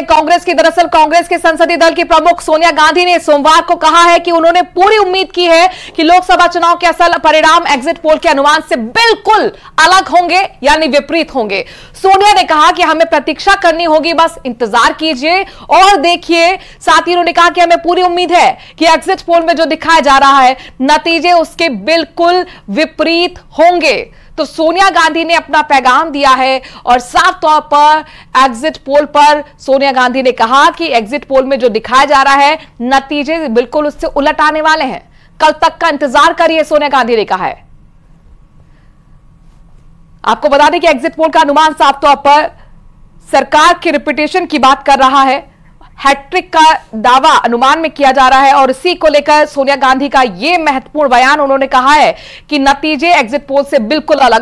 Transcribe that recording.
कांग्रेस की दरअसल कांग्रेस के संसदीय दल की प्रमुख सोनिया गांधी ने सोमवार को कहा है कि उन्होंने पूरी उम्मीद की है कि लोकसभा चुनाव के असल परिणाम एग्जिट पोल के अनुमान से बिल्कुल अलग होंगे, यानी विपरीत होंगे। सोनिया ने कहा कि हमें प्रतीक्षा करनी होगी, बस इंतज़ार कीजिए और देखिए। साथ ही उन्होंने कहा कि हमें पूरी उम्मीद है कि एग्जिट पोल में जो दिखाया जा रहा है, नतीजे उसके बिल्कुल विपरीत होंगे। तो सोनिया गांधी ने अपना पैगाम दिया है और साफ़ तौर पर एग्जिट पोल पर सोनिया गांधी ने कहा कि एग्जिट पोल में जो दिखाया जा रहा है, नतीजे बिल्कुल उससे उलट आने वाले हैं। कल तक का इंतज़ार करिए, सोनिया गांधी ने कहा है। आपको बता दें कि एग्जिट पोल का अनुमान साफ़ तौर पर सरकार की रिपीटेशन की बात कर रहा है। हैट्रिक का दावा अनुमान में किया जा रहा है और इसी को लेकर सोनिया गांधी का यह महत्वपूर्ण बयान उन्होंने कहा है कि नतीजे एग्जिट पोल से बिल्कुल अलग